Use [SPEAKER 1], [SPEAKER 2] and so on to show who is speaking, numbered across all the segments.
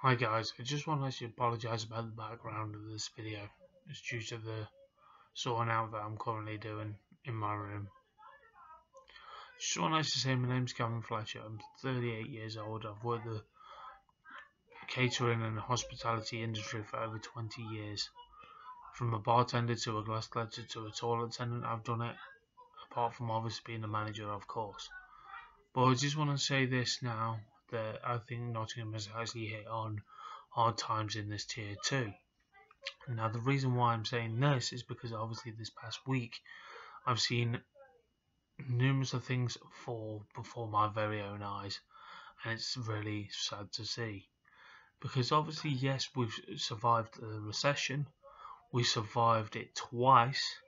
[SPEAKER 1] Hi guys, I just want to actually apologise about the background of this video. It's due to the sorting out that I'm currently doing in my room. Just want to actually say my name's Gavin Fletcher, I'm 38 years old, I've worked the catering and hospitality industry for over 20 years. From a bartender to a glass collector to a toilet attendant, I've done it, apart from obviously being a manager of course. But I just want to say this now, that I think Nottingham has actually hit on hard times in this tier 2. Now, the reason why I'm saying this is because obviously this past week I've seen numerous of things fall before my very own eyes, and it's really sad to see. Because obviously, yes, we've survived the recession, we survived it twice.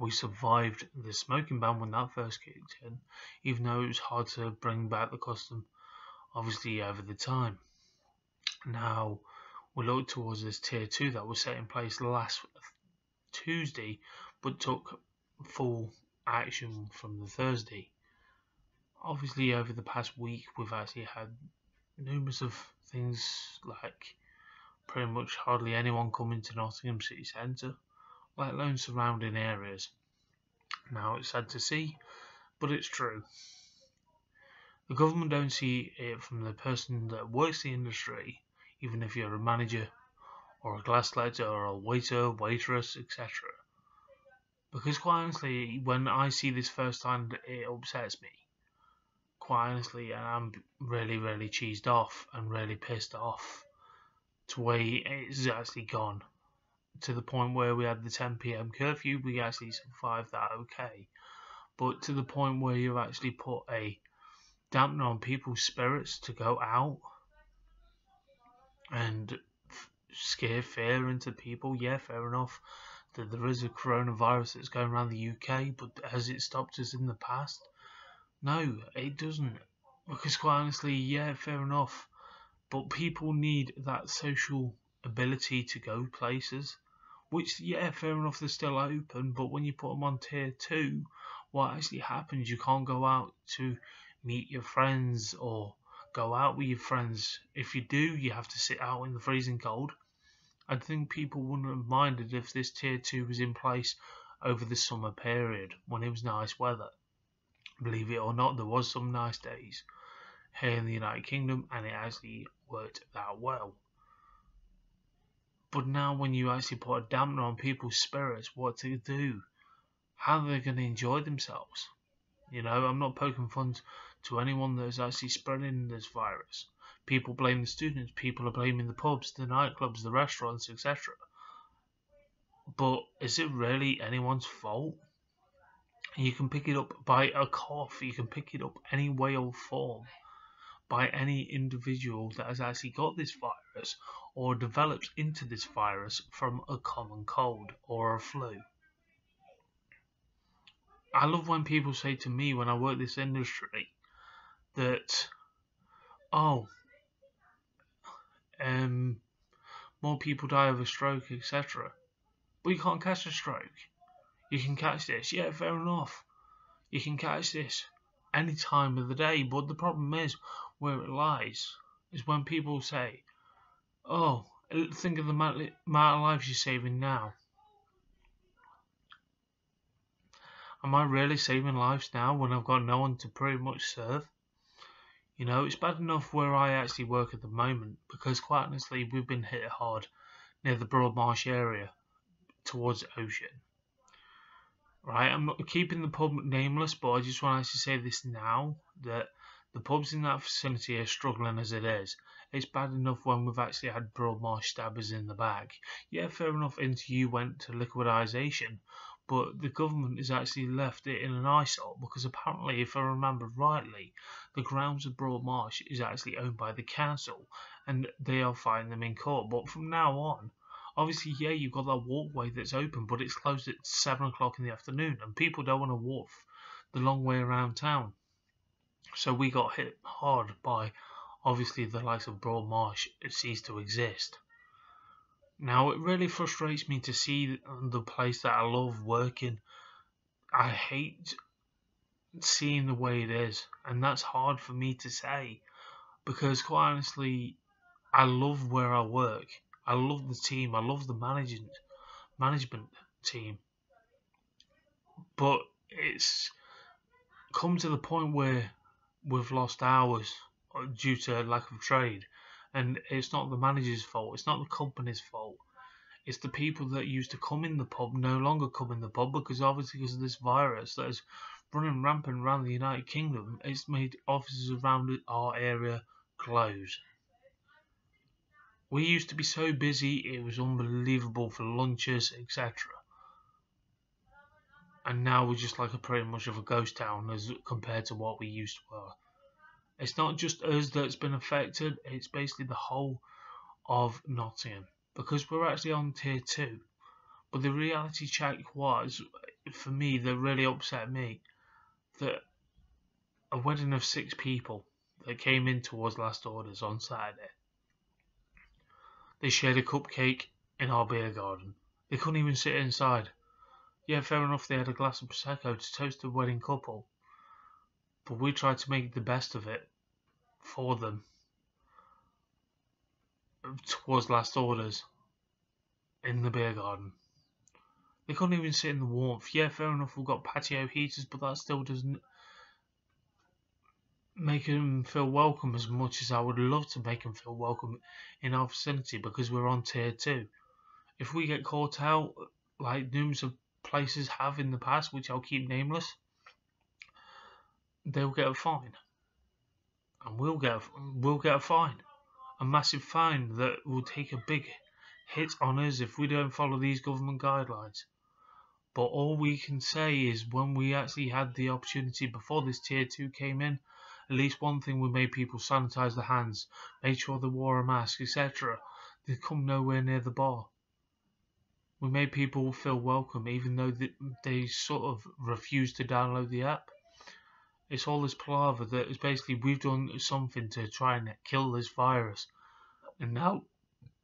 [SPEAKER 1] We survived the smoking ban when that first kicked in, even though it was hard to bring back the custom obviously over the time. Now we look towards this tier 2 that was set in place last Tuesday but took full action from the Thursday. Obviously over the past week we've actually had numerous of things like pretty much hardly anyone coming to Nottingham City Centre, let alone surrounding areas. Now it's sad to see, but it's true. The government don't see it from the person that works the industry, even if you're a manager or a glass collector or a waiter, waitress, etc. Because quite honestly, when I see this first time, it upsets me. Quite honestly, and I'm really, really cheesed off and really pissed off to where it's actually gone. To the point where we had the 10 pm curfew, we actually survived that okay. But to the point where you've actually put a dampen on people's spirits to go out and scare fear into people. Yeah, fair enough that there is a coronavirus that's going around the UK, but has it stopped us in the past? No, it doesn't. Because quite honestly, yeah, fair enough. But people need that social ability to go places. Which, yeah, fair enough, they're still open, but when you put them on tier 2, what actually happens? You can't go out to meet your friends or go out with your friends. If you do, you have to sit out in the freezing cold. I think people wouldn't have minded if this tier 2 was in place over the summer period when it was nice weather. Believe it or not, there was some nice days here in the United Kingdom and it actually worked that well. But now when you actually put a dampener on people's spirits, what to do? How are they going to enjoy themselves? You know, I'm not poking fun to anyone that is actually spreading this virus. People blame the students, people are blaming the pubs, the nightclubs, the restaurants, etc. But is it really anyone's fault? You can pick it up by a cough, you can pick it up any way or form by any individual that has actually got this virus or develops into this virus from a common cold or a flu. I love when people say to me when I work this industry, that oh um more people die of a stroke etc but you can't catch a stroke. You can catch this. Yeah fair enough. You can catch this any time of the day but the problem is where it lies is when people say oh think of the amount of lives you're saving now. Am I really saving lives now when I've got no one to pretty much serve you know, it's bad enough where I actually work at the moment because, quite honestly, we've been hit hard near the Broadmarsh area towards the ocean. Right, I'm keeping the pub nameless, but I just want to actually say this now that the pubs in that vicinity are struggling as it is. It's bad enough when we've actually had Broadmarsh stabbers in the bag. Yeah, fair enough, intu went to liquidisation, but the government has actually left it in an eyesore because apparently, if I remember rightly, the grounds of Broadmarsh is actually owned by the council and they are fighting them in court. But from now on, obviously, yeah, you've got that walkway that's open, but it's closed at 7 o'clock in the afternoon and people don't want to walk the long way around town. So we got hit hard by obviously the likes of Broadmarsh, it ceased to exist. Now, it really frustrates me to see the place that I love working. I hate seeing the way it is, and that's hard for me to say because, quite honestly, I love where I work. I love the team. I love the management management team. But it's come to the point where we've lost hours uh, due to lack of trade, and it's not the manager's fault. It's not the company's fault. It's the people that used to come in the pub no longer come in the pub because obviously because of this virus that is running rampant around the United Kingdom. It's made offices around our area close. We used to be so busy, it was unbelievable for lunches, etc. And now we're just like a pretty much of a ghost town as compared to what we used to were. It's not just us that's been affected, it's basically the whole of Nottingham. Because we're actually on tier 2. But the reality check was, for me, that really upset me, that a wedding of six people that came in towards last orders on Saturday they shared a cupcake in our beer garden. They couldn't even sit inside. Yeah, fair enough, they had a glass of Prosecco to toast the wedding couple. But we try to make the best of it for them towards last orders in the beer garden. They couldn't even sit in the warmth. Yeah, fair enough, we've got patio heaters, but that still doesn't make them feel welcome as much as I would love to make them feel welcome in our vicinity because we're on tier two. If we get caught out, like numerous of places have in the past, which I'll keep nameless, they'll get a fine, and we'll get a, we'll get a fine, a massive fine that will take a big hit on us if we don't follow these government guidelines. But all we can say is when we actually had the opportunity before this tier 2 came in, at least one thing we made people sanitize their hands, made sure they wore a mask, etc. They come nowhere near the bar. We made people feel welcome even though they, they sort of refused to download the app. It's all this palaver that is basically we've done something to try and kill this virus. And now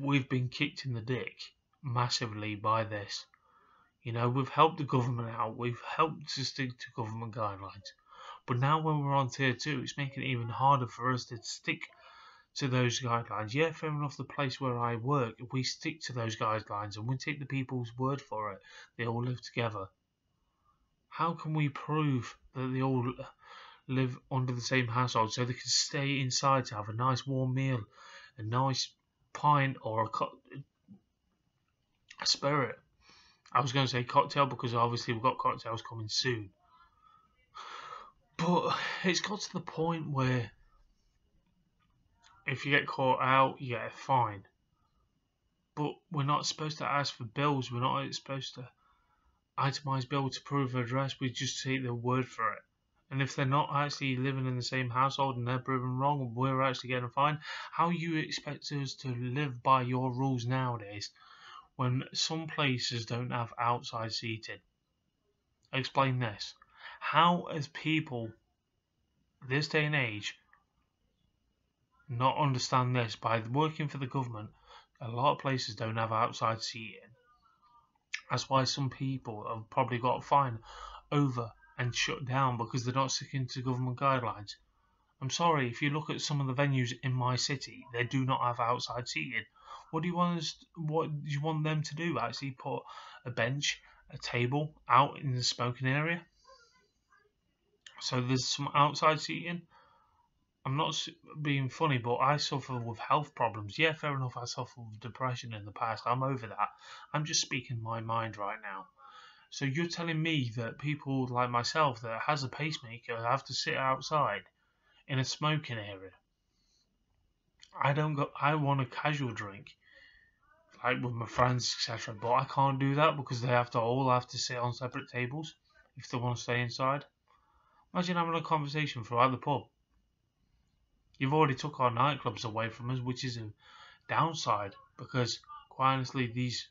[SPEAKER 1] we've been kicked in the dick massively by this. You know, we've helped the government out, we've helped to stick to government guidelines. But now when we're on tier 2, it's making it even harder for us to stick to those guidelines. Yeah, fair enough, the place where I work, we stick to those guidelines and we take the people's word for it. They all live together. How can we prove that they all live under the same household so they can stay inside to have a nice warm meal, a nice pint or a, co- a spirit? I was going to say cocktail because obviously we've got cocktails coming soon. But it's got to the point where if you get caught out, you get a fine. But we're not supposed to ask for bills. We're not supposed to itemize bill to prove address. We just take their word for it. And if they're not actually living in the same household and they're proven wrong we're actually getting fined. how you expect us to live by your rules nowadays when some places don't have outside seating? Explain this. How, as people, this day and age, not understand this? By working for the government, a lot of places don't have outside seating. That's why some people have probably got a fine over and shut down because they're not sticking to government guidelines. I'm sorry, if you look at some of the venues in my city, they do not have outside seating. What do you want us, what do you want them to do? Actually put a bench, a table out in the smoking area? So there's some outside seating. I'm not being funny, but I suffer with health problems. Yeah, fair enough. I suffered with depression in the past. I'm over that. I'm just speaking my mind right now. So you're telling me that people like myself that has a pacemaker have to sit outside in a smoking area. I don't go. I want a casual drink, like with my friends, etc. But I can't do that because they have to all have to sit on separate tables if they want to stay inside. Imagine having a conversation throughout the pub. You've already took our nightclubs away from us, which is a downside because, quite honestly, these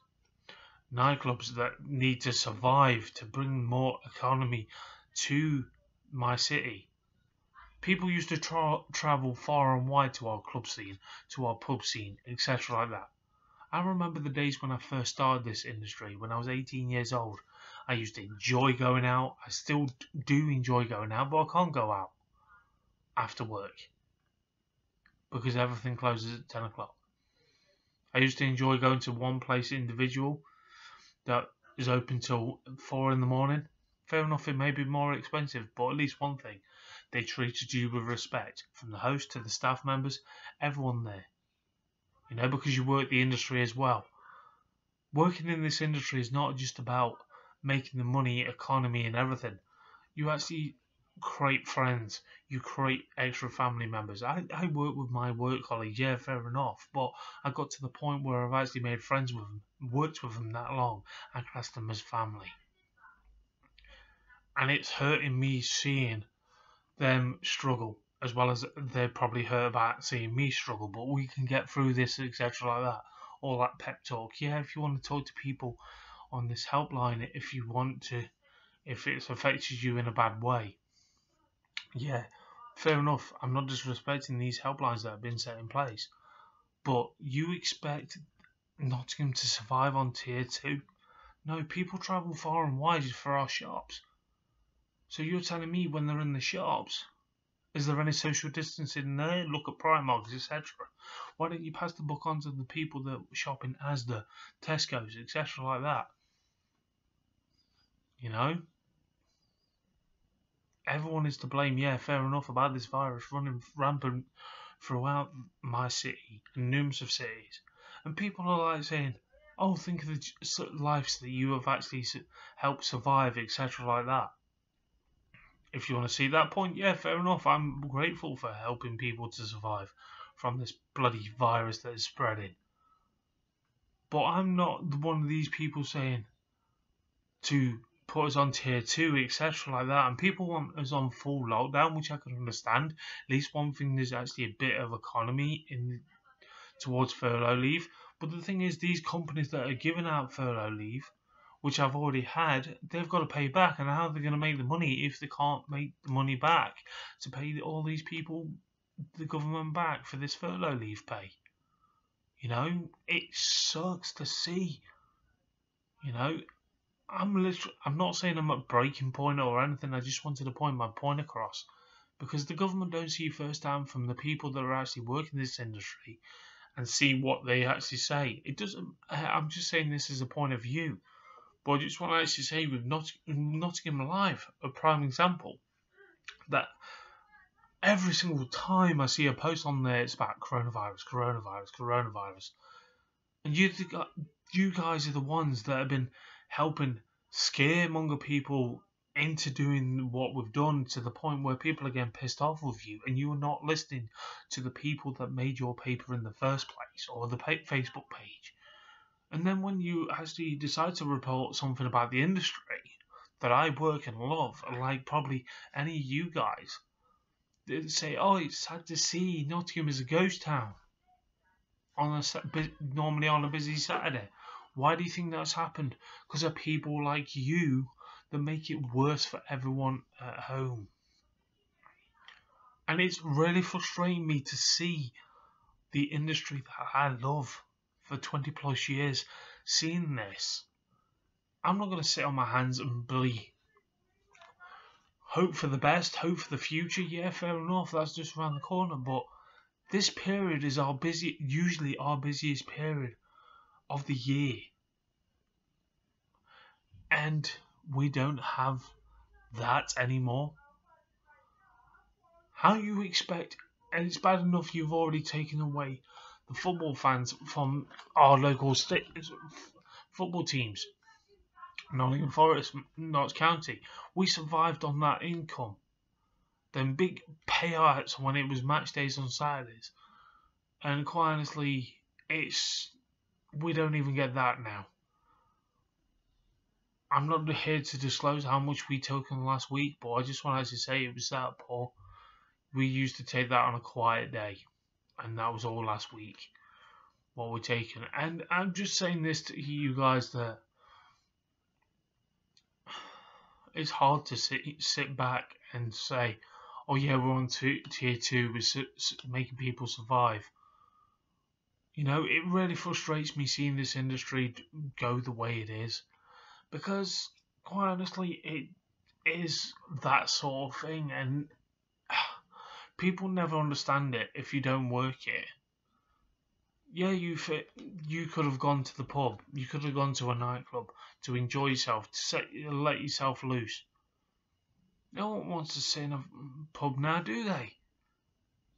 [SPEAKER 1] nightclubs that need to survive to bring more economy to my city. People used to tra- travel far and wide to our club scene, to our pub scene, etc. like that. I remember the days when I first started this industry, when I was 18 years old, I used to enjoy going out. I still do enjoy going out, but I can't go out after work because everything closes at 10 o'clock. I used to enjoy going to one place individual that is open till 4 in the morning. Fair enough, it may be more expensive, but at least one thing, they treated you with respect, from the host to the staff members, everyone there. You know, because you work the industry as well. Working in this industry is not just about making the money, economy, and everything. You actually create friends, you create extra family members. I, I work with my work colleagues, yeah, fair enough, but I got to the point where I've actually made friends with them, worked with them that long, I class them as family. And it's hurting me seeing them struggle as well as they probably hurt about seeing me struggle, but we can get through this, etc. like that. All that pep talk. Yeah, if you want to talk to people on this helpline, if you want to, if it's affected you in a bad way, yeah, fair enough. I'm not disrespecting these helplines that have been set in place, but you expect Nottingham to survive on tier two? No, people travel far and wide for our shops. So you're telling me when they're in the shops, is there any social distancing there? Look at Primark, etc. Why don't you pass the book on to the people that shop in Asda, Tesco's, etc. like that? You know? Everyone is to blame. Yeah, fair enough about this virus running rampant throughout my city and numerous of cities, and people are like saying, "Oh, think of the lives that you have actually helped survive, etc." Like that. If you want to see that point, yeah, fair enough. I'm grateful for helping people to survive from this bloody virus that is spreading. But I'm not one of these people saying to put us on tier two, etc., like that. And people want us on full lockdown, which I can understand. At least one thing, there's actually a bit of economy in towards furlough leave. But the thing is, these companies that are giving out furlough leave, which I've already had, they've got to pay back. And how are they going to make the money if they can't make the money back to pay all these people the government back for this furlough leave pay? You know, it sucks to see. You know, I'm literally, I'm not saying I'm at breaking point or anything. I just wanted to point my point across because the government don't see firsthand from the people that are actually working in this industry and see what they actually say. It doesn't. I'm just saying this as a point of view, but I just want to actually say with Not, Nottingham Live, a prime example, that every single time I see a post on there, it's about coronavirus, coronavirus, coronavirus, and you you guys are the ones that have been helping scaremonger people into doing what we've done to the point where people are getting pissed off with you and you're not listening to the people that made your paper in the first place or the Facebook page. And then when you actually decide to report something about the industry that I work and love, like probably any of you guys, they say, "Oh, it's sad to see Nottingham is a ghost town." On a normally on a busy Saturday, why do you think that's happened? Because of people like you that make it worse for everyone at home. And it's really frustrating me to see the industry that I love for 20 plus years seeing this. I'm not going to sit on my hands and be hope for the best, hope for the future. Yeah, fair enough. That's just around the corner. But this period is our busy, usually our busiest period of the year. And we don't have that anymore. How you expect, and it's bad enough you've already taken away the football fans from our local state, football teams. Nottingham Forest, Notts County. We survived on that income. Then big payouts when it was match days on Saturdays. And quite honestly, it's we don't even get that now. I'm not here to disclose how much we took in the last week, but I just wanted to say it was that poor. We used to take that on a quiet day, and that was all last week. What we're taking, and I'm just saying this to you guys that it's hard to sit sit back and say, "Oh yeah, we're on to, tier two, we're making people survive." You know, it really frustrates me seeing this industry go the way it is. Because, quite honestly, it is that sort of thing. And People never understand it if you don't work it. Yeah, you fit, you could have gone to the pub. You could have gone to a nightclub to enjoy yourself, to set, let yourself loose. No one wants to sit in a pub now, do they?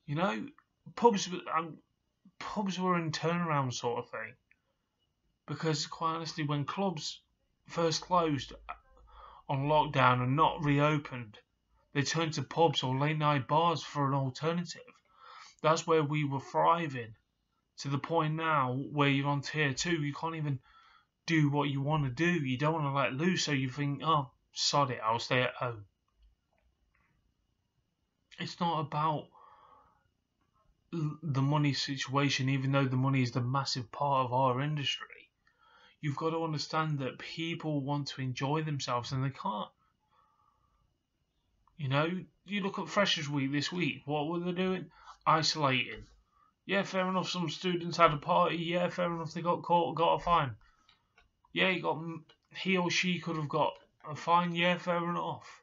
[SPEAKER 1] You know, pubs, um, pubs were in turnaround sort of thing. Because quite honestly, when clubs first closed uh, on lockdown and not reopened, they turned to pubs or late night bars for an alternative. That's where we were thriving. To the point now where you're on tier two, you can't even do what you want to do. You don't want to let loose, so you think, oh, sod it, I'll stay at home. It's not about the money situation, even though the money is the massive part of our industry. You've got to understand that people want to enjoy themselves and they can't. You know, you look at Freshers Week this week, what were they doing? Isolating. Yeah, fair enough, some students had a party. Yeah, fair enough, they got caught, got a fine. Yeah, he got he or she could have got a fine. Yeah, fair enough.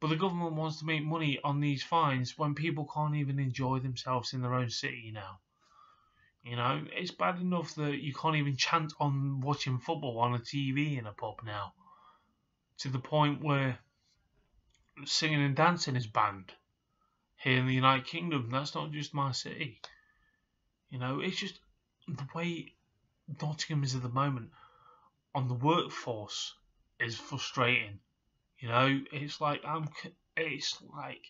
[SPEAKER 1] But the government wants to make money on these fines when people can't even enjoy themselves in their own city now. You know, it's bad enough that you can't even chant on watching football on a TV in a pub now. To the point where singing and dancing is banned here in the United Kingdom. That's not just my city. You know, it's just the way Nottingham is at the moment on the workforce is frustrating. You know, it's like I'm. It's like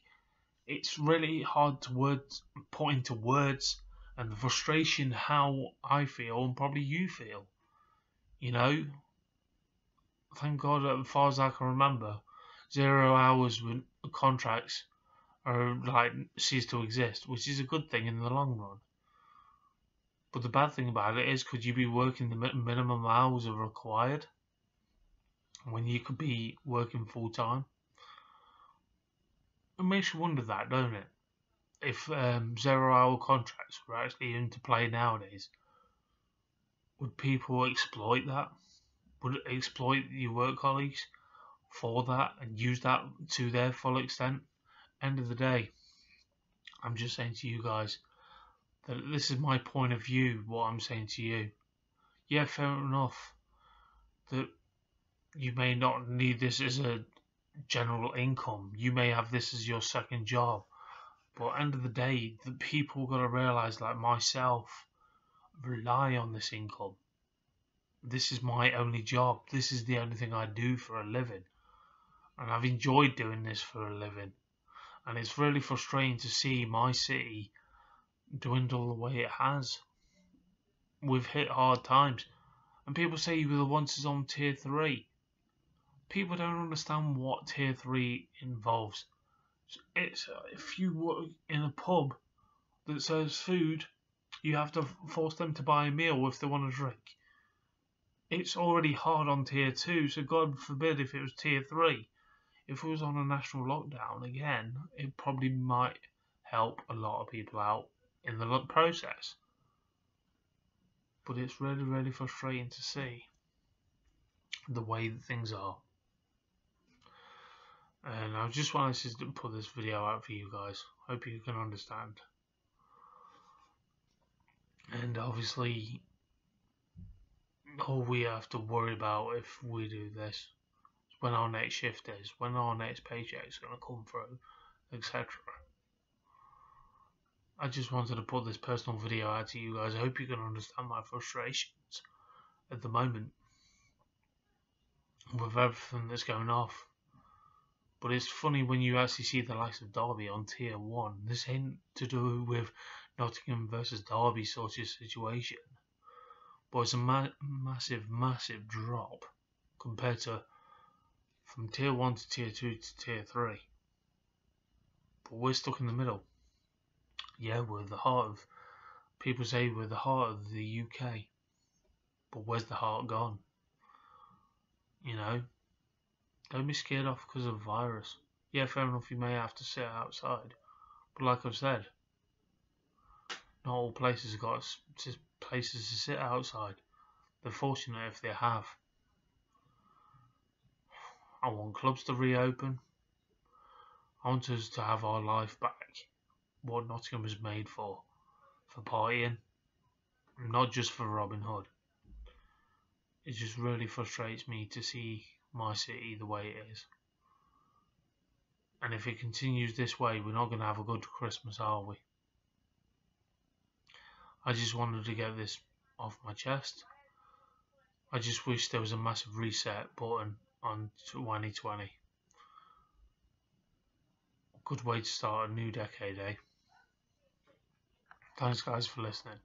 [SPEAKER 1] it's really hard to words put into words and the frustration how I feel and probably you feel. You know, thank God, uh, as far as I can remember, zero hours contracts are like cease to exist, which is a good thing in the long run. But the bad thing about it is, could you be working the minimum hours are required? When you could be working full time. It makes you wonder that, don't it? If um, zero hour contracts were actually into play nowadays, would people exploit that? Would exploit your work colleagues for that and use that to their full extent? End of the day, I'm just saying to you guys that this is my point of view, what I'm saying to you. Yeah, fair enough that you may not need this as a general income. You may have this as your second job. But end of the day, the people got to realize, like myself, rely on this income. This is my only job. This is the only thing I do for a living. And I've enjoyed doing this for a living. And it's really frustrating to see my city dwindle the way it has. We've hit hard times. And people say you were the ones who's on tier 3 people don't understand what tier three involves. It's if you work in a pub that serves food, you have to force them to buy a meal if they want a drink. It's already hard on tier two, so God forbid if it was tier three. If it was on a national lockdown again, it probably might help a lot of people out in the process. But it's really, really frustrating to see the way that things are I just wanted to put this video out for you guys. Hope you can understand. And obviously, all we have to worry about if we do this is when our next shift is, when our next paycheck is going to come through, etc. I just wanted to put this personal video out to you guys. I hope you can understand my frustrations at the moment with everything that's going off. But it's funny when you actually see the likes of Derby on tier one. This ain't to do with Nottingham versus Derby sort of situation. But it's a ma massive, massive drop compared to from tier one to tier two to tier three. But we're stuck in the middle. Yeah, we're the heart of people say we're the heart of the UK. But where's the heart gone? You know, don't be scared off because of virus. Yeah, fair enough, you may have to sit outside. But like I've said, not all places have got places to sit outside. They're fortunate if they have. I want clubs to reopen. I want us to have our life back. What Nottingham was made for. For partying. Not just for Robin Hood. It just really frustrates me to see my city the way it is. And if it continues this way, we're not going to have a good Christmas, are we? I just wanted to get this off my chest. I just wish there was a massive reset button on 2020. Good way to start a new decade, eh? Thanks, guys, for listening.